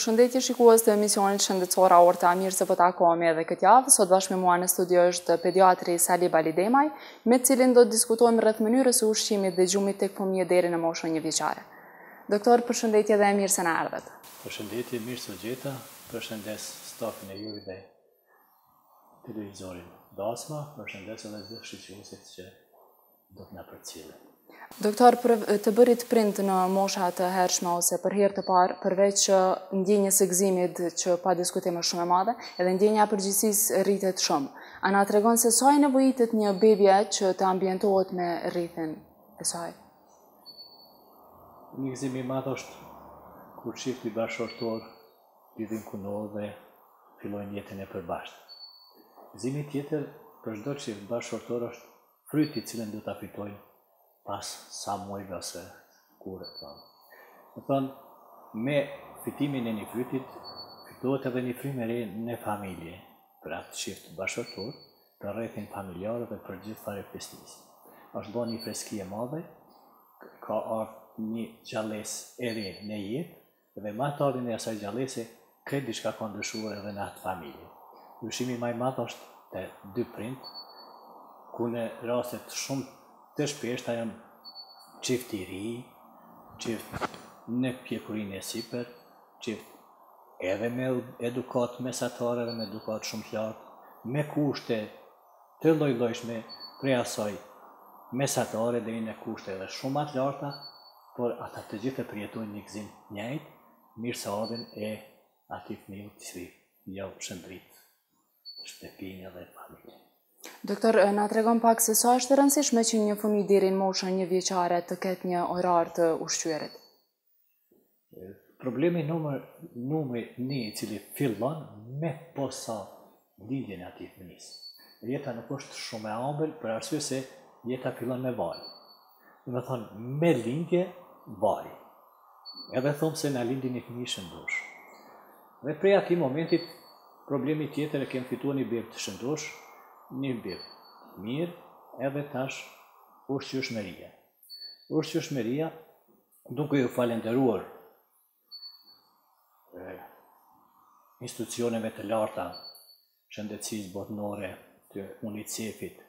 Përshëndetje shikues të emisionit shëndetësor Aorta, mirë se po takohemi edhe këtë javë. Sot bashkë me mua në studio është pediatri Sali Balidemaj, me të cilin do të diskutojmë rreth mënyrës së ushqimit dhe gjumit tek fëmijët deri në moshën një vjeçare. Doktor, përshëndetje dhe mirë se na ardhët. Përshëndetje, mirë se ju gjeta. Përshëndes stafin e juaj dhe televizionin Dasma, përshëndes edhe gjithë shikuesit që do të na përcjellin. Doktor, të bërit prind në mosha të hershme ose për herë të parë, përveç ndjenjës së gëzimit që pa diskutim është shumë e madhe, edhe ndjenja e përgjegjësisë rritet shumë. A na tregon se sa i nevojitet një bebje që të ambientohet me rrethin e saj? Një gëzim i madh është kur çifti bashkëshortor lidhin kurorë dhe fillojnë jetën e përbashkët. Gëzimi tjetër për çdo çift bashkëshortor është fryti të cilin do ta fitojnë pas disa muajve ose kur e thonë. Domethënë me fitimin e një fryti fitohet edhe një frymë e re në familje për atë çift bashkëshortor për rrethin familjar dhe për gjithë farefisninë. Është bo një freski e madhe, ka ardhë një gjallesë e re në jetë, dhe me të ardhun e asaj gjallese, krejt diçka ka ndryshuar edhe në atë familje. Ndryshimi ma i madh është te dy prindët, kur në rastet shumë të shpeshta janë çift i ri, çift në pjekuri e sipër, çift edhe me edukatë mesatare dhe me edukatë shumë të lartë, me kushte të llojllojshme prej asaj mesatare deri në kushte edhe shumë ma të larta, por ata të gjithë e përjetojnë një gëzim të njëjtë, mirëseardhjen e atij fëmiu i cili jau shëndrit shtëpinë edhe familjen. Doktor, na tregon pak se sa është e rëndësishme që një fëmijë deri në moshën një vjeçare të ketë një orar të të ushqyerit? Problemi numër 1 i cili fillon me posa lindjen e atij fëmijës. Jeta nuk është shumë e ëmbël për arsye se jeta fillon me vaj. Domethënë me lindje vaj. Edhe thom se na lindi një fëmijë i shëndoshë. Dhe prej atij momentit problemi tjetër e kem fituar një bebe të shëndoshë, një bebe mirë, edhe tash është qysh me e rrit. Është qysh me e rrit Duke ju falënderuar institucioneve të larta shëndetësisë botnore të UNICEF-it,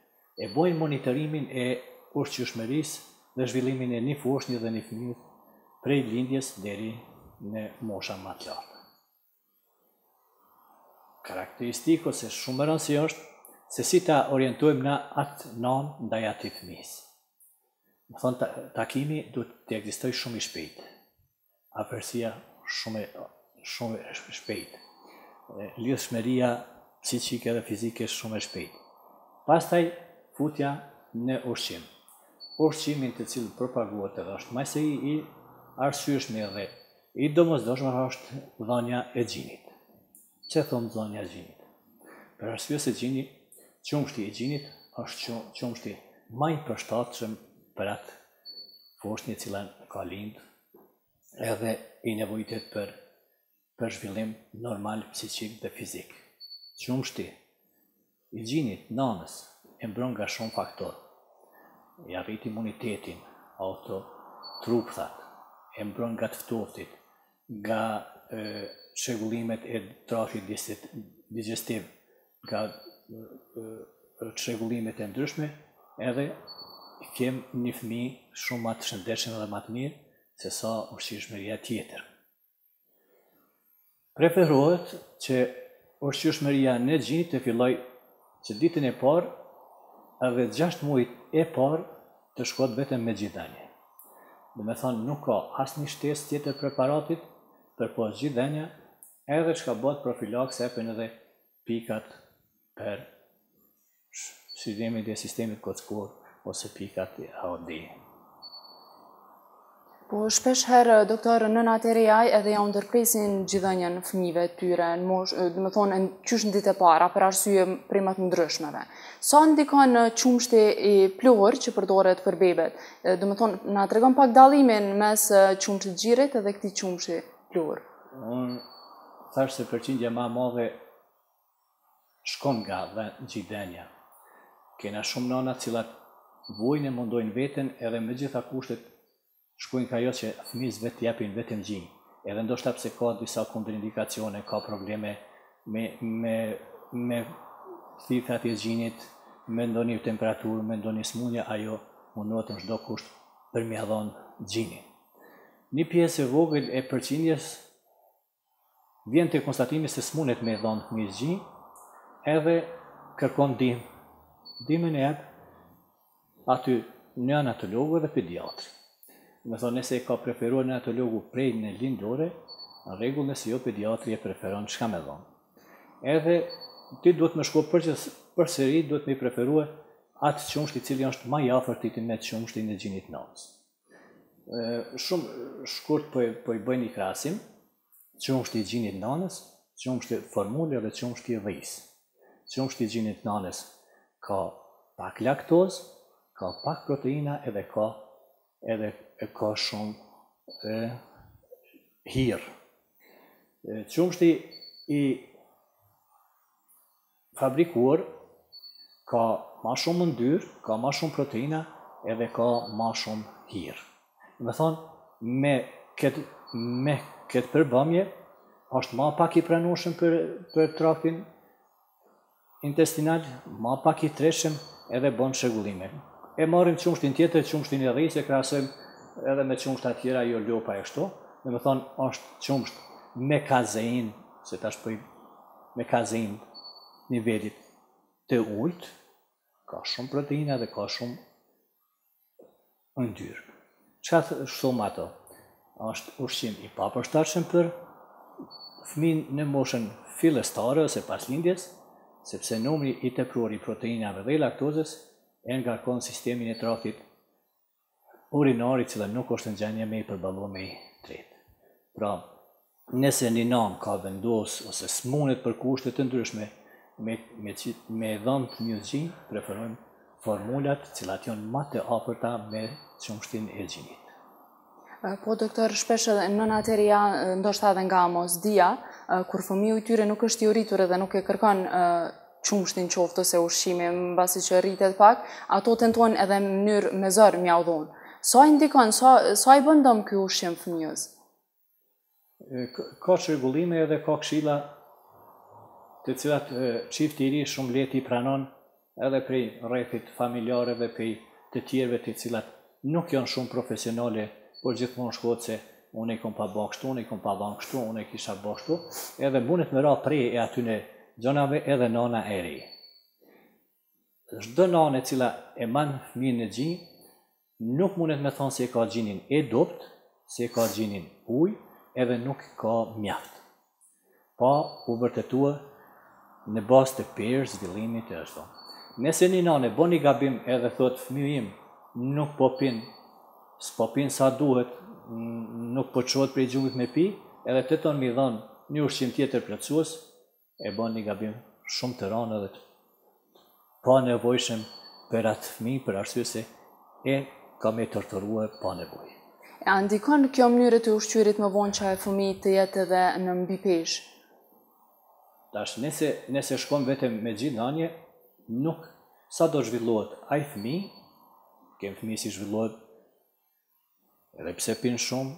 e bojnë monitorimin e ushqyeshmërisë dhe zhvillimin e një foshnjë dhe një fëmijës prej lindjes deri në mosha ma të larta. Karakteristikë ose shumë me rëndësi është se si ta orientojmë ne atë nanë ndaj ati fëmijës. Domethonë ta, takimi duhet të ekzistojë shumë i shpejt. Afërsia shumë shumë e shpejt. Lidhshmëria psiqike dhe fizike shumë e shpejt. Pastaj futja në ushqim. Ushqimin i cili propagohet edhe është më se i arsyeshëm dhe i domosdoshëm është dhënia e gjinit. Pse thom dhonia e gjinit? Për arsye se gjini, qumështi i gjinit është qumështi ma i përshtatshëm për atë foshnjë e cila ka lindë edhe i nevojitet për për zhvillim normal psiqik dhe fizik. Qumështi I gjinit, nanës, e mbron nga shumë faktorë. Ia rrit imunitetin, autotrupthat, e mbron nga të ftohtit, nga çrregullimet e traktit digjestiv, nga çrregullimet e ndryshme edhe kem një fëmijë shumë ma të shëndetshëm dhe ma të mirë se sa ushqyeshmëria tjetër. Preferohet që ushqyeshmëria në gji të fillojë që ditën e parë edhe gjashtë muajt e parë të shkohet vetëm me gjidhënie. Domethënë nuk ka asnjë shtesë tjetër preparatit, përpos gjidhënies, edhe çka bëhet profilaksë jepen edhe Pikat për forcimin e sistemit kockor ose pikat AD. Po shpesh herë, doktor, nënat e reja edhe jau ndërpresin gjidhënien fëmijëve të tyre, në moshë, domethonë, qysh në ditët e para, për arsye prej ma të ndryshmeve. Sa ndikon qumshti pluhur që përdoret për bebet? Domethonë, na tregon pak dallimin mes qumshtit të gjirit edhe këtij qumshti? Pluhur. Unë thash se përqindja ma e madhe shkon nga dhe gjidhënia. Kena shumë nana të cilat vuajnë e mundojnë veten edhe me gjitha kushtet shkojnë kah ajo që fëmisë vet t'i jepin vetëm gjinin. Edhe ndoshta pse ka disa kundërindikacione, ka probleme me, me, me thithat e gjinit, me ndonjë temperaturë, me ndonjë smundje, ajo mundohet në çdo kusht për me ja dhonë gjinin. Një pjesë e vogël e përqindjes vjen te konstatimi se s'mundet me i dhënë fëmijës gjinë, edhe kërkon ndihmë. Ndihmën e jep aty neonatologu edhe pediatri. Do të thonë nëse e ka preferuar neonatologu prej në lindore, në rregull, nëse jo pediatri e preferon çka me dhënë. Edhe ti duhet me shku përgjigjet përsëri duhet me i preferue atë qumësht i cili është më i afërtit me qumështin e gjinit të nënës. Shumë shkurt po, po i bëjmë një krahasim, qumështi i gjinit nanës, qumështi formule dhe qumështi i dhisë. Qumështi i gjinit nanës ka pak laktoz, ka pak proteina edhe ka, edhe ka shumë e, hirë. Qumështi i fabrikuar ka ma shumë yndyrë, ka ma shumë proteina edhe ka ma shumë hirë. Domethonë, me këtë, me këtë përbamje, është ma pak i pranueshëm për, për traktin intestinal, ma pak i tretshëm edhe bon çrregullime. E marrim qumshtin tjetër, qumshtin e dhisë, e krahasojmë edhe me qumshta tjera, jo lopa e kshtu, domethonë, është qumsht me kazein, se tash për po me kazeinë nivelit të ulët, ka shumë proteina dhe ka shumë yndyrë. Çka tregon ato? Është ushqim i papërshtatshëm për fëminë në moshën fillestare ose pas lindjes, sepse numri i tepruar i proteinave dhe i laktozës e ngarkon sistemin e traktit urinor i cili nuk është në gjendje me i përballu me i tretë. Pra, nëse një nanë ka vendosë ose smunet për kushte të ndryshme me i dhënë fëmijës gjinë, preferojmë formulat të cilat janë ma të afërta me qumështin e gjinit. Po, doktor, shpesh edhe nënat e reja, ndoshta edhe nga mosdija, kur fëmiu i tyre nuk është i uritur edhe nuk e kërkon qumështin qoftë ose ushqimin, mbasi që rritet pak, ato tentojnë edhe në mënyrë me zor me jau dhonë. Sa i ndikon, sa, sa i bën dëm ky ushqim fëmijës? Ka çrregullime edhe ka këshila të cilat çifti i ri shumë lehtë i pranon edhe prej rrethit familjar edhe prej të tjerëve të cilat Nuk janë shumë profesionale, por gjithmonë shkohet se unë i kom pa ba kështu, unë i kom pa dhanë kështu, unë e kisha ba kështu, edhe munet me ra prej e atyne gjanave edhe nana e re. Çdo nanë e cila e man fëmijën në gjinë, nuk munet me thonë se e ka gjinin e dobët, se e ka gjinin ujë, edhe nuk ka mjaft. pa u vërtetuar në bazë të peshës, zhvillimit e ashtu. Nëse një nanë bën një gabim edhe thotë fëmiu im nuk po pin, s'po pin sa duhet, nuk po çohet prej gjumit me pi, edhe tenton m'i dhonë një ushqim tjetër plotësues, e bën një gabim shumë të randë edhe pa nevojshëm për atë fëmijë për arsye se e ka me torturue pa nevojë. A ndikon kjo mënyrë e të ushqyerit më vonë që ai fëmijë të jetë edhe në mbipeshë? Tash nëse nëse shkon vetëm me gjidhanje nuk sa do zhvillohet ai fëmijë, kem fëmijë si zhvillohet Edhe pse pin shumë,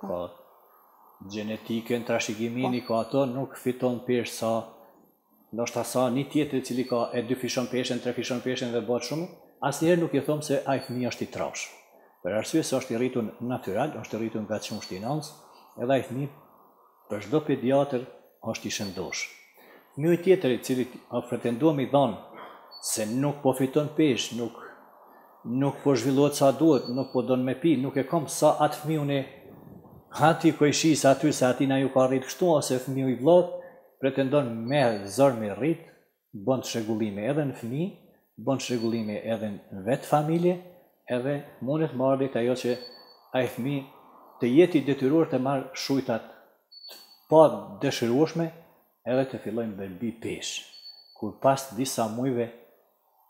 po. ka gjenetikën, trashëgiminë po. i ka ato, nuk fiton peshë sa ndoshta sa një tjetër i cili ka e dyfishon peshën, trefishon peshën dhe bëhet shumë, asnjëherë nuk i them se ai fëmijë është i trashë. Për arsye se është i rritur natyral, është i rritur nga qumështi i nënës, edhe ai fëmijë Për çdo pediatër është i shëndoshë. Fëmiu tjetër i cili ka pretenduar m'i dhanë se nuk po fiton peshë, nuk nuk po zhvillohet sa duhet, nuk po don me pi, nuk e kam sa atë fëmiun e atij ku e sheh aty se atij na iu ka rrit kështu ose fëmiu i vllait pretendon me zor m'e rrit bën çrregullime edhe në fëmijë, bën çrregullime edhe në vetë familje, edhe mundet me ardh ajo që ai fëmijë të jetë i detyruar të marrë shujtat të padëshirueshme edhe të fillojmë me mbipeshë, kur pas disa mujve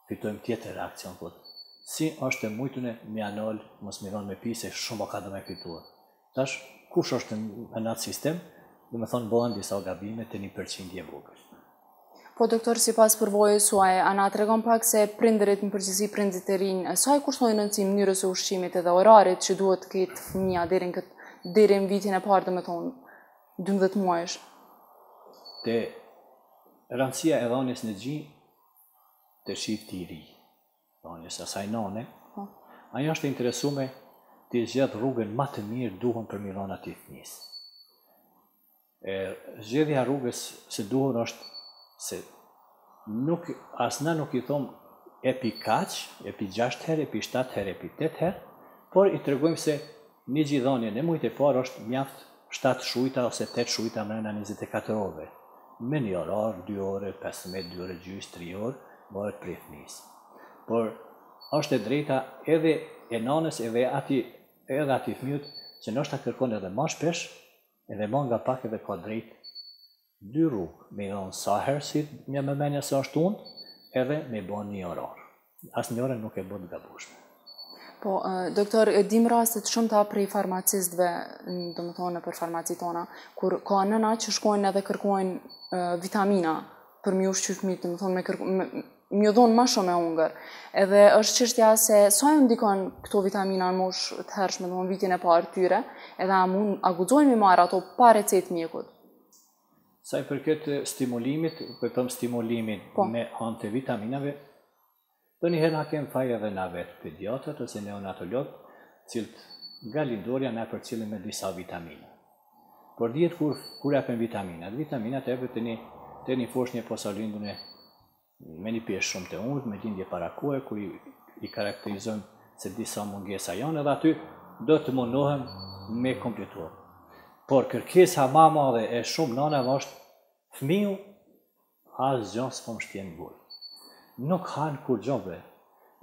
fitojmë tjetër reaksion thotë, si është e mujtune me ja nal mos m'i dhanë me pi se shumë o kah do me fituar. Tash, kush është në n'atë sistem, domethënë bëhen disa gabime te një përqindje e vogël. Po, doktor, sipas përvojës suaj, a na tregon pak se prindërit në përgjithësi prindit e rinj, sa i kushtojnë rëndësi mënyrës së ushqimit edhe orarit që duhet të ketë fëmija deri n'këtë deri n'vitin e parë, domethënë, 12 muajsh? Te rëndësia e dhanies në gji te çifti i ri. Nënës asaj nëne, ajo është e interesume të zgjedhë rrugën më të mirë duhun për m'i dhënë atij fëmisë. E zgjedhja e rrugës së duhur është se nuk as na nuk i thomë e pi kaq, e pi gjashtë herë, e pi shtatë herë, e pi tetë herë, por i tregojmë se Një gjidhënie në mujt e parë është mjaft shtatë shujta ose tetë shujta mrena njëzet e katër orëve. Me një orar, dy orë e pesëmbëdhjetë, dy orë e gjysë, tri orë, varet prej fëmisë. Por është e drejta edhe e nanës edhe atij edhe atij fëmijët që ndoshta kërkon edhe ma shpesh Edhe ma nga pak edhe ka drejt dy rrugë me i dhanë sa herë si një mëmenja se është unë edhe me ba një orar. Asnjëra nuk është e gabushme. Po, doktor, e dim rastet shumë ta prej farmacistve, domethonë nëpër farmacitë tona, kur ka nëna që shkojnë edhe kërkojnë vitamina për m'i ushqy fëmitë, domethonë me kërkojnë, M'ju dhanë ma shumë me hangër. Edhe është çështja se sa e ndikon këto vitamina në moshë të hershme, domethonë vitin e parë tyre, edhe a mund, a guxojnë m'i marrë ato pa recetë mjekut. Sa i përket stimulimit, për të'm stimulimin po. me anë të vitaminave, ndonjëherë na kemë faj edhe na vetë pediatrat ose neonatolog, cilët nga lindorja na përcillen me disa vitamina. Por dihet kur, kur jepen vitaminat, vitaminat jepen te një, te një foshnje posalindune me një peshë shumë të ulët, me lindje parakohe, ku i karakterizojmë se disa mungesa janë edhe aty, do të mundohem me kompletuar. Por kërkesa ma madhe e shumë nanave është fmiu asgjë s'po më shtin n'gojë. Nuk han kurgjë dhe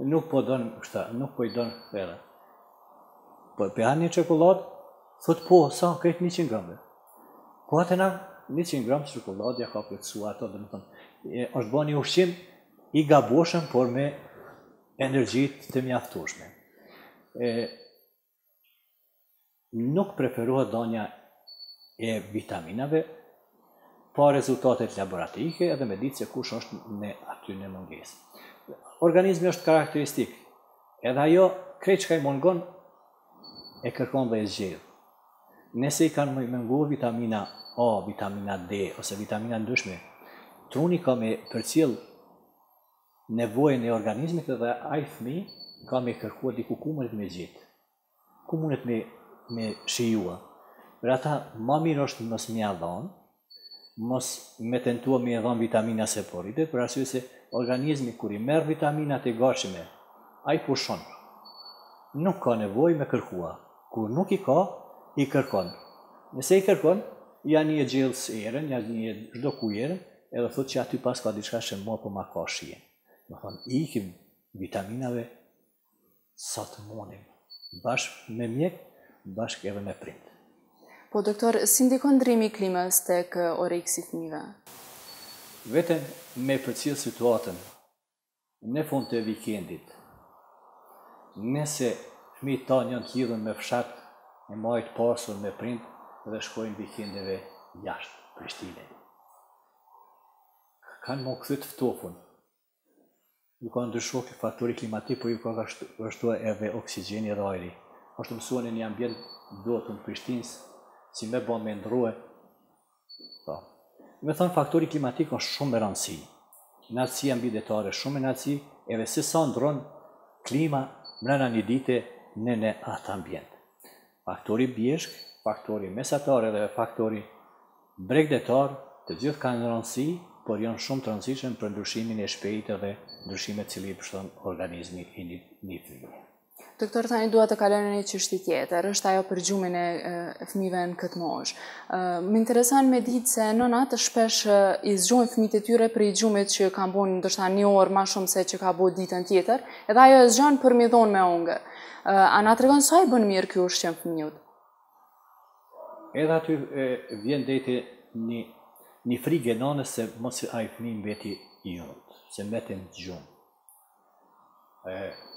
Nuk po don këtë, nuk po i don edhe. Po p'e han një çokoladë? Thotë po, sa krejt 100 gramë. Po atëherë 100 gramë çokoladë ja ka plotësuar ato, domethënë, është ba një ushqim i gabueshëm por me energji të mjaftueshme. nuk preferohet dhënia e vitaminave pa rezultatet laboratorike edhe me ditë se kush është ne aty në mungesë. Organizmi është karakteristik, edhe ajo krejt çka i mungon e kërkon dhe e zgjedh. Nëse i kanë mungu vitamina A, vitamina D ose vitamina ndryshme, truni ka me përcjell nevojën e organizmit edhe ai fëmijë ka me kërkua diçka ku mundet me gjet ku mundet me me shijua për ata ma mirë është mos me ja dhan mos me tentua me i dhan vitamina se po rritet për arsye se organizmi kur i merr vitaminat e gatshme ai pushon nuk ka nevojë me kërkua kur nuk i ka i kërkon nëse i kërkon ja ndin gjellës erën ja ndin çdo ku erën Edhe thotë që aty paska diçka që mua po ma ka shijen. Domethonë, ikim vitaminave sa të munim, bashkë me mjek, bashkë edhe me prind. Po, doktor, si ndikon ndrimi i klimës tek oreksi i fëmijëve? Vetëm me përcjell situatën Në fund të vikendit, nëse fëmijët tanë janë të lidhun me fshat, e më pas me prind dhe shkojnë vikendeve jashtë Prishtine, kanë m'u kthy të ftofun. Ju ka ndryshuar ky faktori klimatik, por ju ka shtu edhe oksigjeni dhe ajri. Ashtu mësuan e në një ambient të ndotun të Prishtinës, si me ba me e ndrrue, Po. Me thënë faktori klimatik është shumë me rëndësi. Nalësia mbidetare shumë me rëndësi, edhe se sa ndërron klima mrena një dite në në atë ambjent. Faktori bjeshk, faktori mesatar edhe faktori bregdetar, të gjithë kanë rëndësi, por janë shumë të rëndësishëm për ndryshimin e shpejtë dhe ndryshimet cili i pëson organizmi i një, një Doktor, tani dua të kaloj në një çështje tjetër, është ajo për gjumin e fëmijëve në këtë moshë. Më intereson me ditë se nënat shpesh i zgjojnë fëmijët e tyre prej gjumit që ka bën ndoshta një orë më shumë se që ka bën ditën tjetër, edhe ajo e zgjon për me i dhon me hongër. A na tregon sa i bën mirë ky ushqim fëmijës? Edhe aty vjen deri te një një frikë e nënës se mos ai fëmijë mbeti i untë, se mbetet në gjum.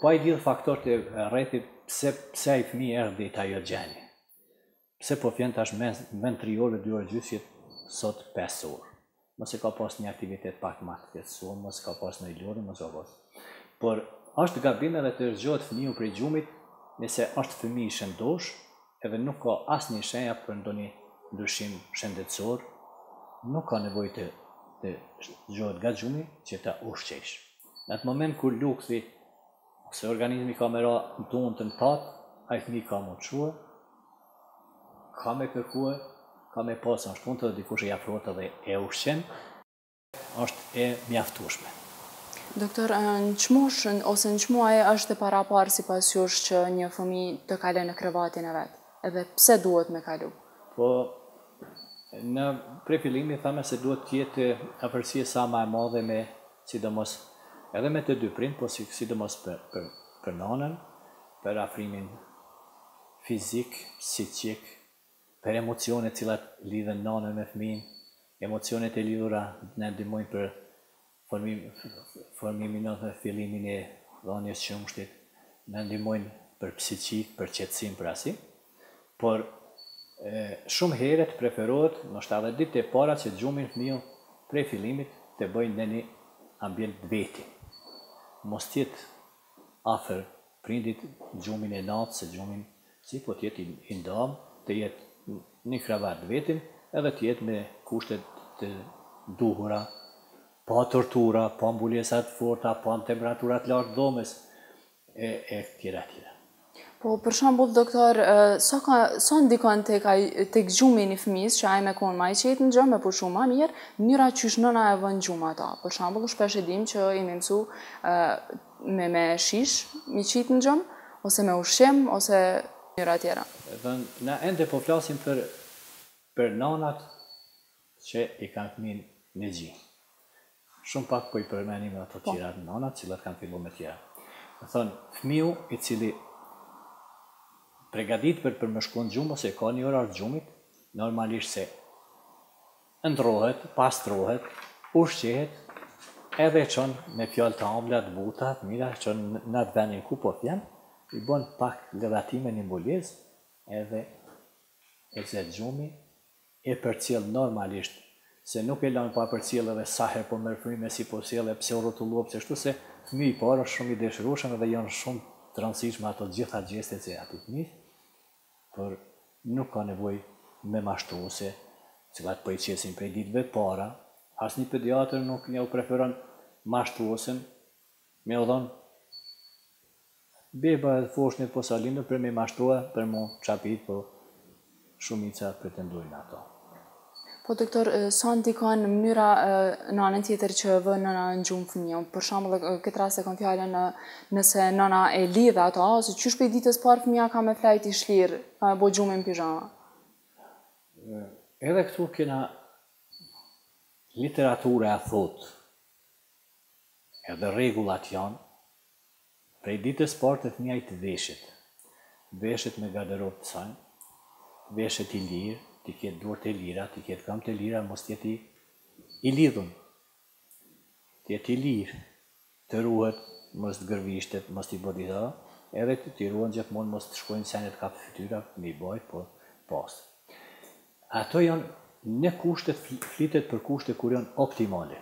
Po ai lidh faktorët e rrethit pse pse ai fëmijë erdhi deri te ajo gjendje. Pse po fjen tash në vend 3 orë 2 orë e gjysë sot 5 orë. Mos e ka pas një aktivitet pak më të qetësuar, mos ka pas në lojë, mos ka pas. Por është gabim edhe të zgjohet fëmiu prej gjumit, nëse është fëmijë i shëndosh, edhe nuk ka asnjë shenja për ndonjë ndryshim shëndetësor, nuk ka nevojë të zgjohet nga gjumi që ta ushqesh. Në atë moment kur lukthi ose organizmi ka me ra në tonë të mtatë, ai fëmi ka m'u çu, ka me kërkue, ka me pasë, ashtu untë dhe dikush i afrohet dhe e ushqen, është e mjaftueshme. Doktor, në ç'moshë ose në ç'muaj është e paraparë sipas jush që një fëmijë të kalojë në krevatin e vet? Edhe pse duhet me kalu? Po, ne prej fillimi thamë se duhet të jetë afërsia sa më e madhe me sidomos edhe me të dy prind, po sidomos për nënën, për afrimin fizik, psiqik, për emocionet cilat lidhin nënën me fëmijën, emocionet e lidhura na ndihmojnë për formimin ose fillimin e dhënies së qumështit, na ndihmojnë për psiqikë, për qetësim, për asi, por shumë herët preferohet ndoshta edhe ditët e para që gjumin fëmiu prej fillimit ta bëjë në një ambient të vetin, mos të jetë afër Prindit gjumin e natës se gjumin si po të jetë i i ndamë të jetë në krevat vetëm edhe të jetë me kushtet të duhura pa tortura pa mbulesa të forta pa në temperatura të larta dhomës e etj etj. Po për shembull doktor sa ka sa ndikon tek ai tek gjumi i një fëmijës që ai me kon ma i qetë në gjumë me pushu ma mirë mënyra qysh nëna e vën gjumë ata për shembull shpesh e dimë që jemi mësu me me shish me i qit në gjumë ose me ushqim ose mënyra tjera. Domethënë ende po flasim për për nanat qe i kan fëmijën në gji shum pak po i përmendim edhe ato tjera nanat cilat kanë fillu me tjera domethënë fëmiu i cili pregaditet për për me shku në gjumë ose e ka një orar të gjumit normalisht se Ndërrohet, pastrohet, ushqehet edhe çohet me fjalë të ëmbla, të buta, të mira, çohet në atë vendin ku po flen, i bën pak ledhatime një mbulesë edhe e zë gjumi, e përcjell normalisht, se nuk e lan pa përcjell edhe sa herë po merr frymë e si po sillet e pse u rrotullua pse kështu se fëmija i parë është shumë i dëshirueshëm edhe janë shumë të rëndësishme ato të gjitha gjestet e atij fëmijë, por nuk ka nevojë me mashtruese, të cilat po i qesin prej ditëve të para, asnjë pediatër nuk iau preferon mashtruesen me iau dhënë bebave edhe foshnjeve të posalindura për me i mashtrue për m'u kapë po shumica pretendojnë ato. Po doktor, sa ndikon mënyra në anën tjetër që vë nëna në gjumë fëmijën? Për shembull, këtë rast e kam fjalën nëse nëna e lidh ato, ose qysh prej ditës parë fëmija ka me flajt i shlirë, ka me bo gjumin në pizhama. Edhe këtu kena literatura e thotë, edhe rregullat janë, Prej ditës parë te fëmija të veshet, veshet me garderobë të saj, veshet i lirë, t'i ketë duart e lira, t'i ketë këmbët e lira, mos të jetë i lidhun, të jetë i lirë, të ruhet, mos të gërvishtet, mos t'i bëjë disa, edhe t'i ruhen gjithmonë mos të shkojnë senet kah fytyra me i bajtë po të pastër. Ato janë në kushte flitet për kushte kur janë optimale.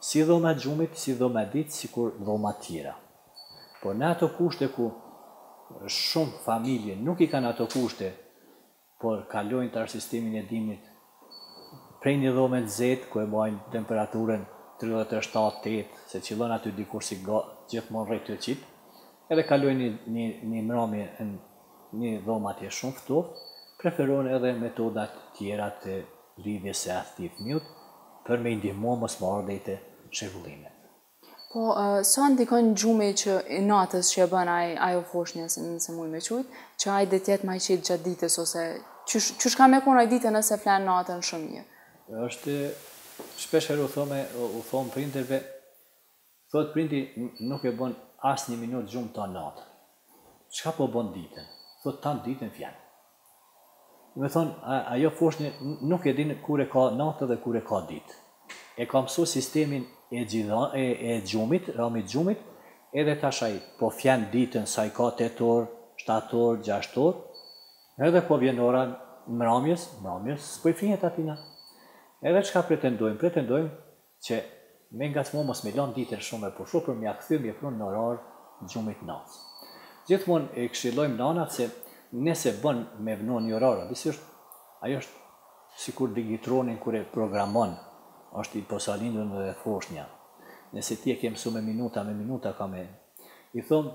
Si dhoma e gjumit, si dhoma e ditës, sikur dhoma tjera. Por në ato kushte ku shumë familje nuk i kanë ato kushte, por kalojnë tanë sistemin e dimnit prej një dhome të nxehtë ku e mbajnë temperaturën tridhjetë e shtatë, tetë, se qëllon aty dikur si gjithmonë rreth treqind, edhe kalojnë një një mramje Një dhomë atje shumë ftohtë preferon edhe metodat tjera të lidhjes së atij fmiut për me i ndihmu mos me ardh dej te çrregullimet. Po sa ndikon gjumi që i natës që e bën ai ajo foshnje nëse muj me e qujt që ai det jet ma i qetë gjatë ditës ose qysh qysh ka me kon ai ditën nëse flen natën shumë mirë. Është shpesh herë u thome u thom prindërve Thotë prindi nuk e bën as një minut gjumë tanë natën. Çka po bën ditën? Thotë tanë ditën fjen. Do me thonë, ajo foshnje nuk e din kur e ka natë dhe kur e ka ditë. E ka mësu sistemin e gjumit, ramit gjumit, edhe tash ai po fjen ditën sa i ka tetë orë, shtatë orë, gjashtë orë, edhe po vjen ora mramjes, mramjes s'po i flihet atij. Edhe çka pretendojmë? Pretendojmë Që me ngacmu mos me lan diten shum me pushu për mja kthy me pru në orar gjumit natës. Gjithmon e kshillojm nanat se nese bon me vnu nji orar a, disi ajo ësht sikur digitronin kur e programon ësht i posalindun edhe foshnja. Nese ti e ke msu me minuta me minuta ka me i, thom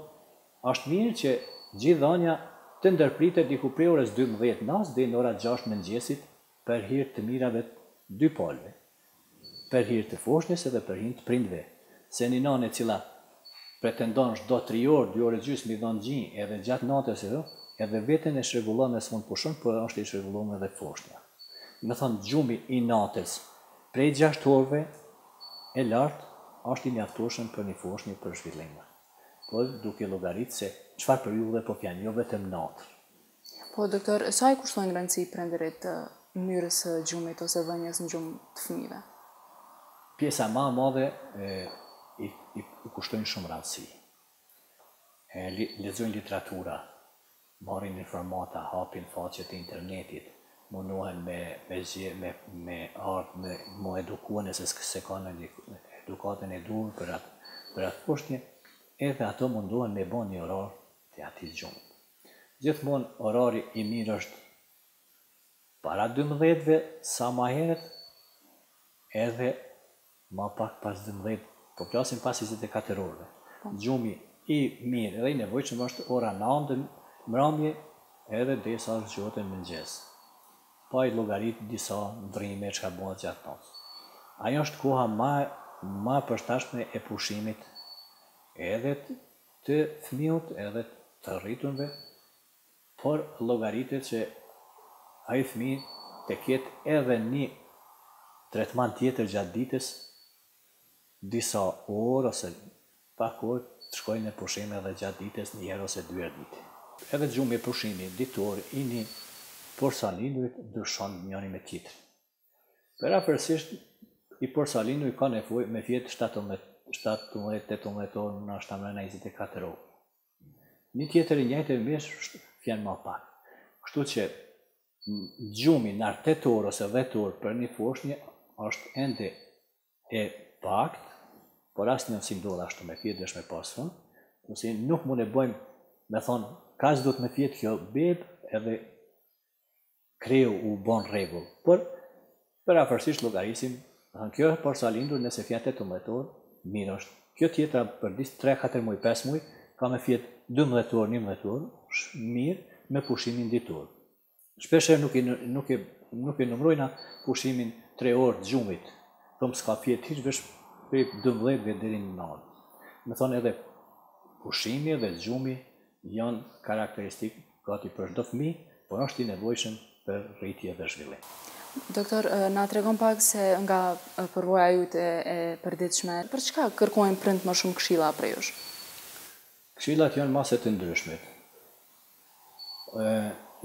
ësht mir që gjidhanja të ndërpritet diku prej orës dymbëdhjetë natës deri në ora gjashtë mëngjesit për hir të mirave të dy palëve për hir të foshnjes edhe për hir të prindve se një nanë e cila pretendon çdo tri orë dy orë e gjysmë mi dhënë gji edhe gjatë natës ajo edhe veten e çrregullon e smund pushon po është e çrregullume edhe foshnja do me thonë gjumi i natës prej gjashtë orëve e lart është i mjaftueshëm për një foshnje për zhvillim po duke llogaritë se çfarë periudhe po fjanë jo vetëm natën Po doktor, sa i kushtojnë rëndësi prindërit mënyrës së gjumit ose vënies në gjumë të fëmijëve? Pjesa ma e madhe i kushtojnë shumë rëndësi. Lexojnë literatura, marrin informata, hapin faqet e internetit, munohen me ardhë me u eduku nëse s'e kanë edukatën e duhur për atë për atë çështje, edhe ato mundohen me bo një orar të atij gjumit. Gjithmonë orari i mirë është para dymbëdhjetëve sa ma herët edhe ma pak pas dymbëdhjetëve, po flasim pas njëzet e katër orëve. Gjumi i mirë dhe i nevojshëm është ora nëntë mbrëmje edhe derisa zgjohet në mëngjes, pa i llogaritë disa ndrrime çka bëhet gjatë natës. Ajo është koha ma, ma e përshtatshme e pushimit edhe Te fëmijët edhe të rriturve, por llogaritet që ai fëmijë të ketë edhe një trajtman tjetër gjatë ditës, disa orë ose pak orë të shkojnë në pushim edhe gjatë ditës një herë ose dy herë ditë. Edhe gjumi, pushimi ditor i një porsa lindurit ndryshon njëri me tjetrin. Përafërsisht i porsalinduri i ka nevoj me fjet shtatëmbëdhjetë, shtatëmbëdhjetë, tetëmbëdhjetë orë ndoshta mrenda njëzet e katër orë. Një tjetër i njëjtës moshë fjen ma pak. Kështu që gjumi në tetë orë ose dhjetë orë për një foshnje është ende e pakt, por asnjën si ndodhë ashtu me fjetë dhe s'me pasë fund, nëse nuk mund e bëjmë me thonë kaq do të me fjetë kjo bebë edhe kejt u bë në rregull, por përafërsisht llogarisim, domethënë kjo është porsa lindur nëse fjenë tetëmbëdhjetë orë, mirë është, kjo tjetra për disë tre katër muaj pesë muaj ka me fjetë dymbëdhjetë orë njëmbëdhjetë orë është mirë me pushimin ditor. Shpesh herë nuk e nuk e nuk e numërojna pushimin tre orë të gjumit, thomë s'ka fjetë hiç veç prej dymbëdhjetëve deri në nëntë. Domethënë edhe pushimi dhe gjumi janë karakteristikë gati për çdo fëmijë, por është i nevojshëm për rritje dhe zhvillim. Doktor, na tregon pak se nga përvoja juaj e përditshme, për çka kërkojnë prindtë më shumë këshilla prej jush? Këshillat janë nga më të ndryshmet.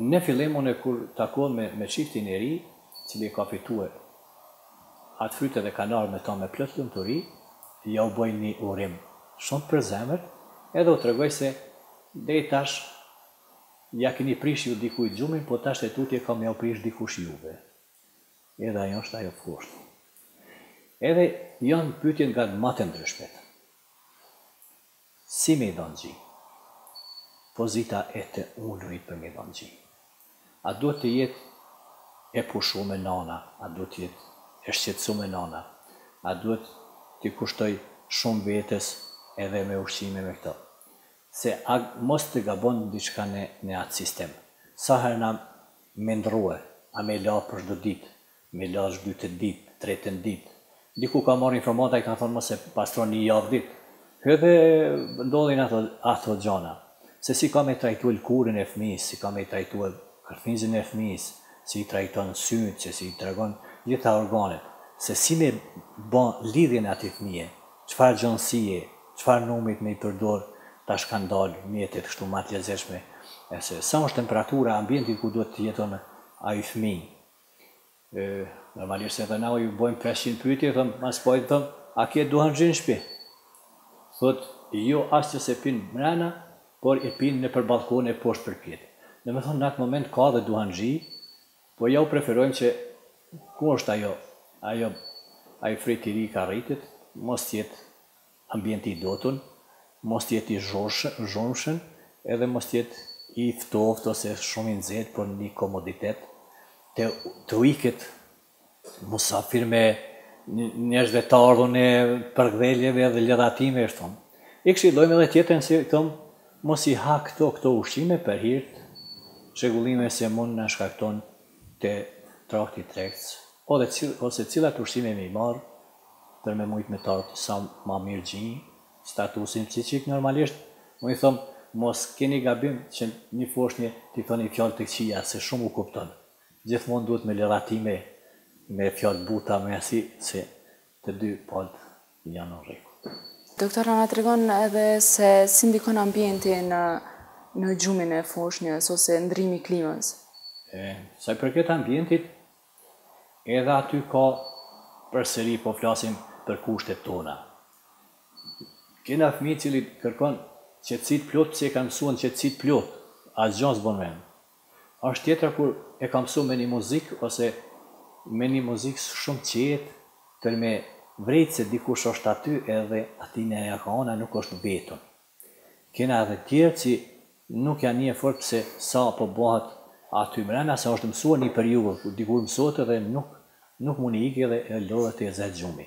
Në fillim unë kur takohem me me çiftin e ri, i cili e ka fitue atë fryte dhe kanë ardhur me ta me plot lumturi, ja u bëj një urim shumë përzemërt, edhe u tregoj se Deri tash ja keni prish ju dikujt gjumin po tash e tutje ka me jau prish dikush juve edhe ajo është ajo kusht edhe jan pytje nga ma të ndryshmet si me i dhan gji pozita e të ulurit për me i dhan gji A duhet të jet e pushume nana a duhet të jet e shqetësume nana a duhet ti kushtoj shum vetes edhe me ushqime me kto se a mos të gabon diçka në në at sistem sa her na me ndrrue a me la për çdo dit me la të dytën ditë, tretën ditë, diku ka marrë informata i kanë thonë mos e pastro ni javë ditë, edhe ndodhin ato ato gjana, se si ka me trajtu lkurën e fëmijës, si ka me trajtu kërthizën e fëmijës, si i trajton sytë, se si i trajton gjitha organet, se si me ba lidhjen e atij fëmije, çfarë gjonësie, çfarë numrit me i përdor, tash kanë dalë mjetet kështu ma të lezetshme, e se sa është temperatura e ambientit ku duhet të jeton ai fëmijë. E, normalisht edhe na ju bojmë 500 pyetje, thom, mas pojtë thom, a ke duhanxhi në shpi? Thot, jo asi se s'pinë mrena, por e pinë nëpër ballkone e poshtë për pjetë. Domethonë, në atë moment ka dhe duhanxhi, por ja u preferojmë që ku është ajo, ajo, ajo fryt i ri ka me u rrit, mos të jetë Ambienti i ndotun mos të jetë i zhurmshëm edhe mos të jetë i ftohtë ose shumë i nxehtë por një komoditet te t'u iket musafirëve njerëzve t'ardhun e përkdheljeve dhe ledhatimeve e shtu. I këshillojmë edhe tjetrin se thom mos i ha këto këto ushqime për hir të çrregullimeve se mund na shkaktojnë te trakti tretës ose cilat ushqime me i marr per me mujt me dhanë sa ma mir gjini statusin psiqik normalisht un i thom mos keni gabim qe nji foshnje ti thoni fjal te kqija se shum u kupton gjithmon duhet me ledhatime me fjal t'buta me asi se te dy palt janë në rregull. Doktor a na tregon edhe se si ndikon ambienti në në gjumin e foshnjës ose ndrrimi i klimës. Sa i përket ambientit edhe aty ka përsëri po flasim për kushtet tona. Kena fëmijë i cili kërkon qetësi të plotë pse e kanë mësu në qetësi të plotë, asgjë s'bën me. Është tjetra kur e ka mësu me ni muzik ose me ni muzik shum qetë per me vrejt se dikush osht aty edhe atina e ka nona nuk osht vetëm. Kena edhe tjerë qi nuk ja nin fort se sa po bahet aty mrena se osht mësue ni periudhë kur dikur mësohet edhe nuk nuk mun i ik edhe lodhet e ze gjumi.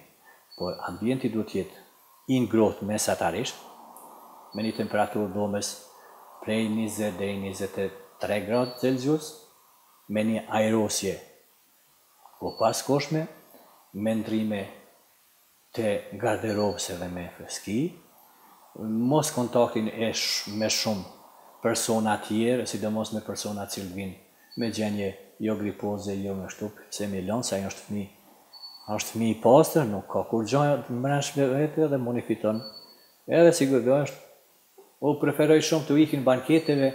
Por ambienti duhet të jetë I ngrohtë mesatarisht, me një temperaturë dhomës prej njëzet deri njëzet e tre gradë celsius, me një ajrosje të kohëpaskohshme, me ndrrime të garderobës dhe me freski, mos kontaktin e me shumë persona tjerë, sidomos me persona të cilët vijnë Me gjendje jo gripoze jo me ftof se ma len se ai është fëmi është fëmi i pastër nuk ka kurrgja të mbrendshme me vete dhe mund i fiton edhe sido që është u preferoj shumë t'u ikin banketeve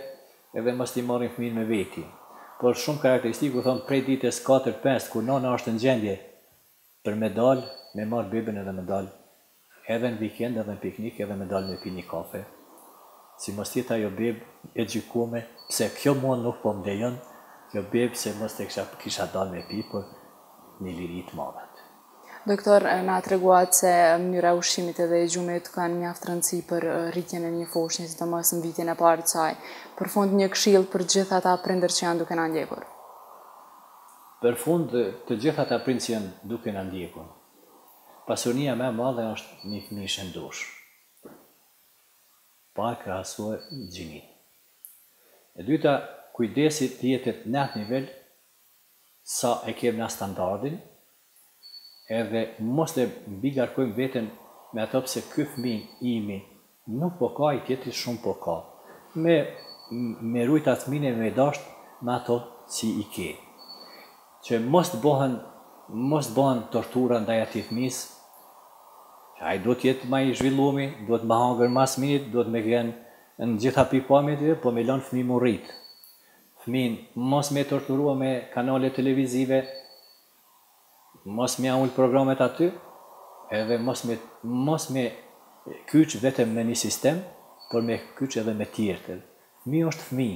edhe mos ti marrin fëmin me veti por shumë karakteristik u thon prej dites katër pesë kur nëna është në gjendje Për me dalë, me marrë beben edhe me dalë edhe në vikend edhe në piknik edhe me dalë me pi një kafe. Si mos të jetë ajo bebë e gjykueme, pse kjo mua nuk po më lejon kjo bebë se mos të kisha kisha dalë me pi por një liri të madhe aty. Doktor, na treguat se mënyra e ushqimit edhe e gjumit kanë mjaft rëndësi për rritjen e një foshnje, sidomos në vitin e parë të saj. Për fund një këshillë për të gjithë ata prindër që janë duke na ndjekur. Për fund të gjithë ata prindër që janë duke na ndjekur. Pasunia ma e madhe është një fëmijë shëndosh, pa krahasuar gjinitë. E dyta, kujdesi të jetë në atë nivel sa e kemi na standardin Edhe mos e mbingarkojmë veten me ato pse ky fëmij i imi nuk po ka i tjetri shumë po ka me me rujt atë fëmin e me dasht me ato si i ke që mos të bëhen mos të bëhen tortura ndaj atij fëmis që ai duhet të jetë ma i zhvillumi duhet me hangër ma s'mirit duhet me qenë në gjitha pikpamjet jo po me lon fëmin mu rrit fëmin mos me torturua me kanale televizive Mos me ja ul programet aty edhe mos me mos me kyç vetem me ni sistem por me kyç edhe me tjert edhe fmi osht fmi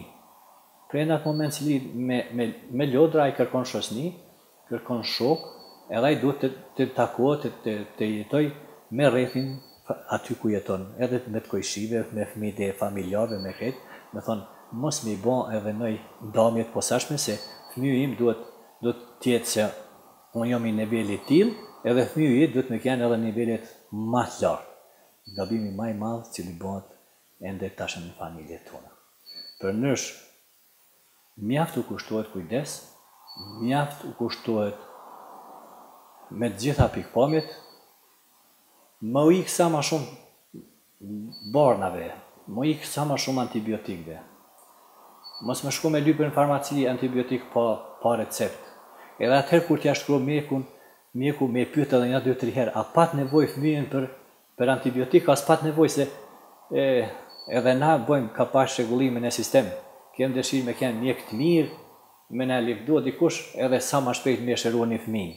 prej n'at moment si lind me me me lodra ai kërkon shoqni kërkon shok edhe ai duhet të të takohet të të të jetojë me rrethin aty ku jeton edhe me të kojshive me fmi të familjarëve me krejt me thon mos me i bo edhe naj ndamje të posaçme se fmiu im duhet duhet të jetë se unë jam i nivelit tillë edhe fëmiju duhet me kenë edhe nivelet ma të lartë gabimi ma i madh cili bëhet ende tash në familjet tona përndryshe mjaft u kushtohet kujdes mjaft u kushtohet me të gjitha pikëpamjet me u ik sa ma shumë barnave, mu ik sa ma shumë antibiotikve, mos me shku me lyp në farmaci antibiotik pa pa recept, edhe atëher kur t'ia shkruan mjeku, mjeku me pyet edhe nja dy tri her a pat nevoj fëmija për për antibiotik a s'pat nevoj se edhe na bojm ka pas çrregullime në sistem, kem dëshir me ken mjek të mir me na levdu dikush edhe sa ma shpejt me shëru ni fëmijë,